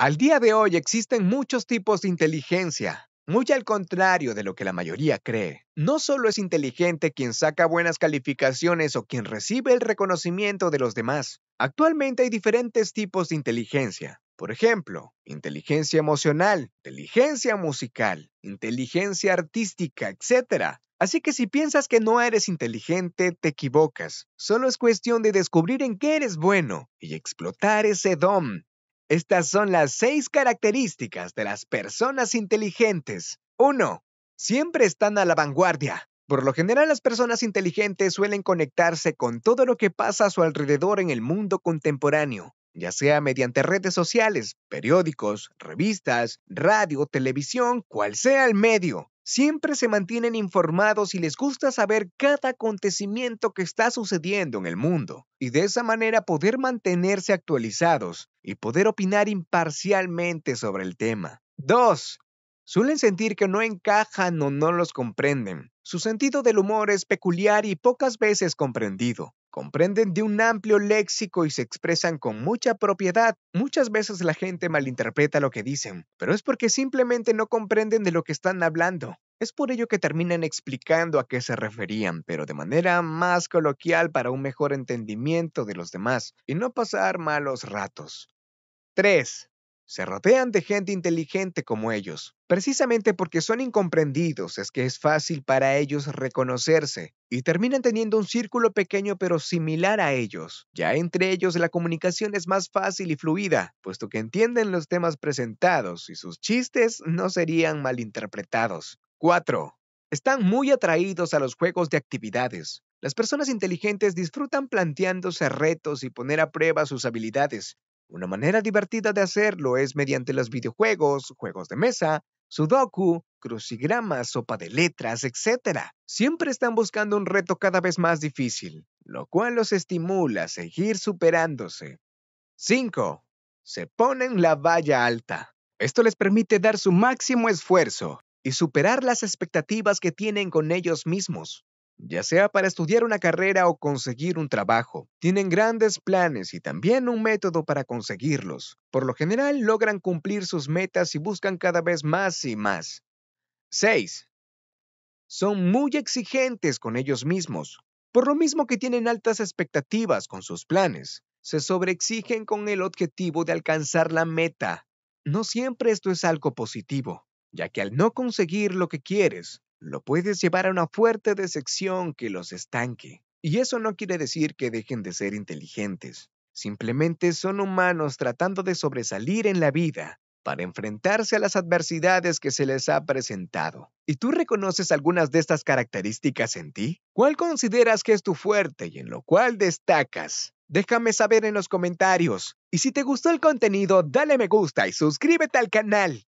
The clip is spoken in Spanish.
Al día de hoy existen muchos tipos de inteligencia, muy al contrario de lo que la mayoría cree. No solo es inteligente quien saca buenas calificaciones o quien recibe el reconocimiento de los demás. Actualmente hay diferentes tipos de inteligencia. Por ejemplo, inteligencia emocional, inteligencia musical, inteligencia artística, etc. Así que si piensas que no eres inteligente, te equivocas. Solo es cuestión de descubrir en qué eres bueno y explotar ese don. Estas son las seis características de las personas inteligentes. 1. Siempre están a la vanguardia. Por lo general las personas inteligentes suelen conectarse con todo lo que pasa a su alrededor en el mundo contemporáneo, ya sea mediante redes sociales, periódicos, revistas, radio, televisión, cual sea el medio. Siempre se mantienen informados y les gusta saber cada acontecimiento que está sucediendo en el mundo, y de esa manera poder mantenerse actualizados y poder opinar imparcialmente sobre el tema. 2. Suelen sentir que no encajan o no los comprenden. Su sentido del humor es peculiar y pocas veces comprendido. Comprenden de un amplio léxico y se expresan con mucha propiedad. Muchas veces la gente malinterpreta lo que dicen, pero es porque simplemente no comprenden de lo que están hablando. Es por ello que terminan explicando a qué se referían, pero de manera más coloquial para un mejor entendimiento de los demás y no pasar malos ratos. 3. Se rodean de gente inteligente como ellos. Precisamente porque son incomprendidos es que es fácil para ellos reconocerse y terminan teniendo un círculo pequeño pero similar a ellos. Ya entre ellos la comunicación es más fácil y fluida, puesto que entienden los temas presentados y sus chistes no serían malinterpretados. 4. Están muy atraídos a los juegos de actividades. Las personas inteligentes disfrutan planteándose retos y poner a prueba sus habilidades, una manera divertida de hacerlo es mediante los videojuegos, juegos de mesa, sudoku, crucigramas, sopa de letras, etc. Siempre están buscando un reto cada vez más difícil, lo cual los estimula a seguir superándose. 5. Se ponen la valla alta. Esto les permite dar su máximo esfuerzo y superar las expectativas que tienen con ellos mismos ya sea para estudiar una carrera o conseguir un trabajo. Tienen grandes planes y también un método para conseguirlos. Por lo general logran cumplir sus metas y buscan cada vez más y más. 6. Son muy exigentes con ellos mismos, por lo mismo que tienen altas expectativas con sus planes. Se sobreexigen con el objetivo de alcanzar la meta. No siempre esto es algo positivo, ya que al no conseguir lo que quieres, lo puedes llevar a una fuerte decepción que los estanque. Y eso no quiere decir que dejen de ser inteligentes. Simplemente son humanos tratando de sobresalir en la vida para enfrentarse a las adversidades que se les ha presentado. ¿Y tú reconoces algunas de estas características en ti? ¿Cuál consideras que es tu fuerte y en lo cual destacas? Déjame saber en los comentarios. Y si te gustó el contenido, dale me gusta y suscríbete al canal.